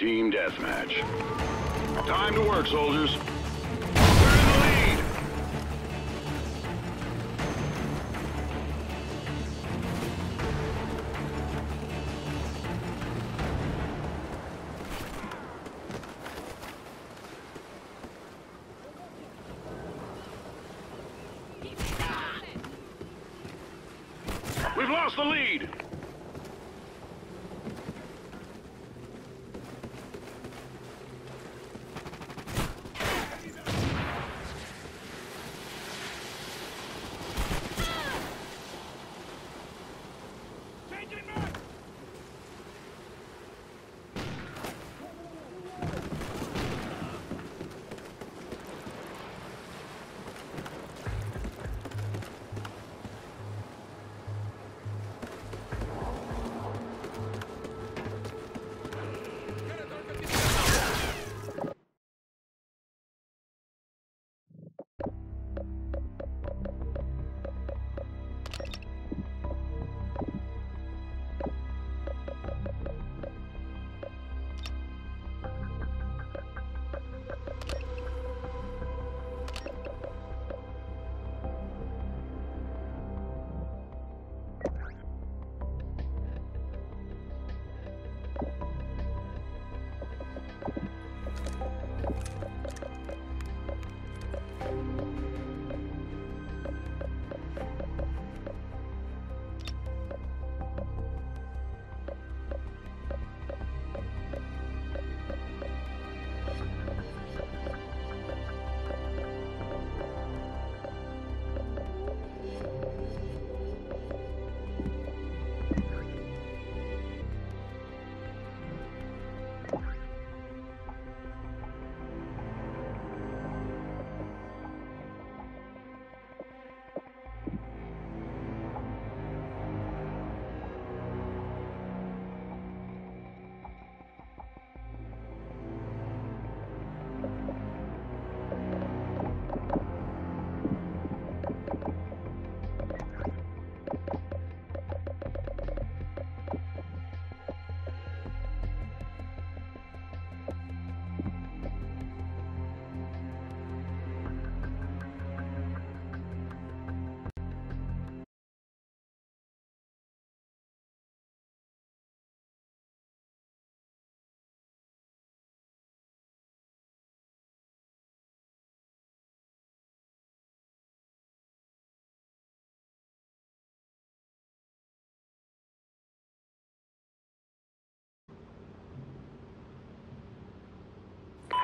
Team deathmatch. Time to work, soldiers. We've lost the lead.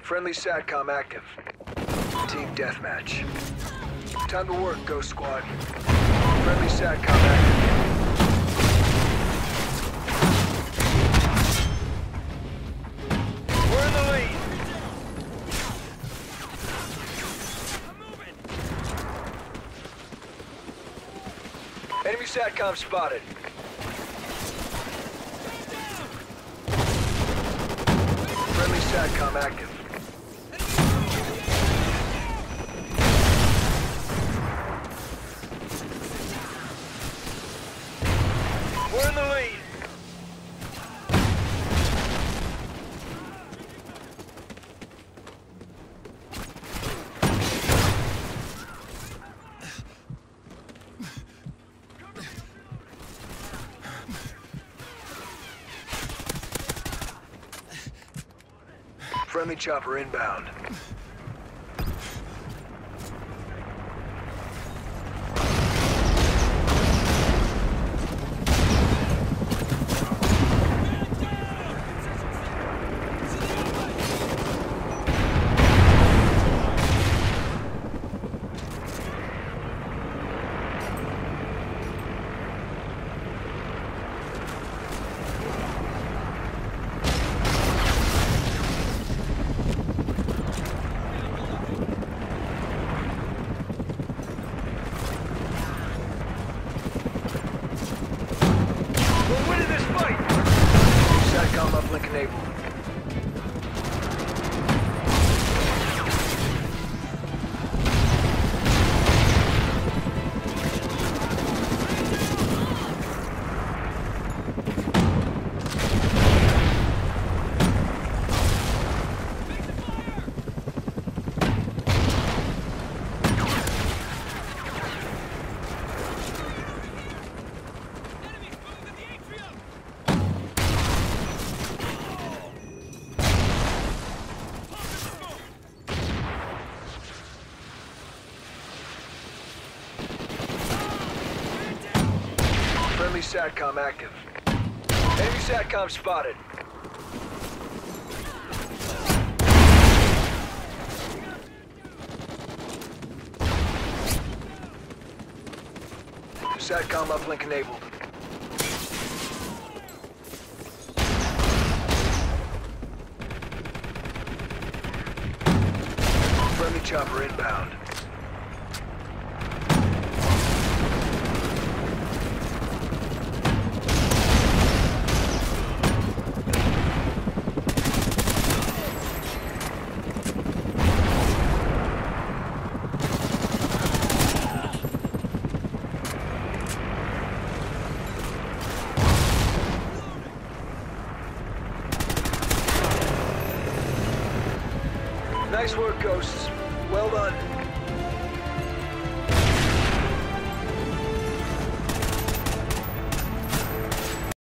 Friendly SATCOM active. Team deathmatch. Time to work, Ghost Squad. Friendly SATCOM active. Enemy SATCOM spotted. Friendly SATCOM active. Friendly chopper inbound. Uplink enabled. Friendly SATCOM active. Enemy SATCOM spotted. SATCOM uplink enabled. Friendly chopper inbound. Nice work, Ghosts. Well done.